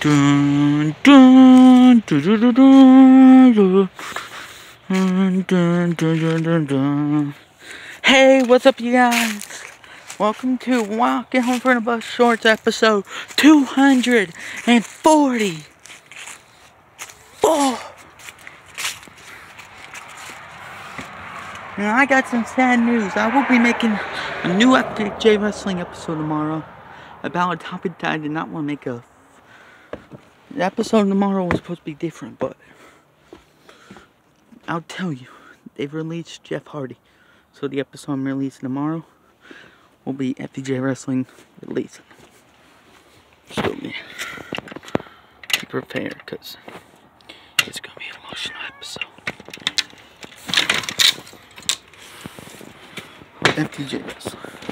Dun, dun, dun, dun, dun, dun, dun. Hey, what's up, you guys? Welcome to Walking Home from the Bus Shorts episode 240. Oh! Now, I got some sad news. I will be making a new FJ Wrestling episode tomorrow about a topic that I did not want to make a the episode tomorrow was supposed to be different, but I'll tell you, they've released Jeff Hardy. So the episode I'm releasing tomorrow will be FTJ Wrestling release. So be prepared, because it's going to be an emotional episode. FTJ Wrestling.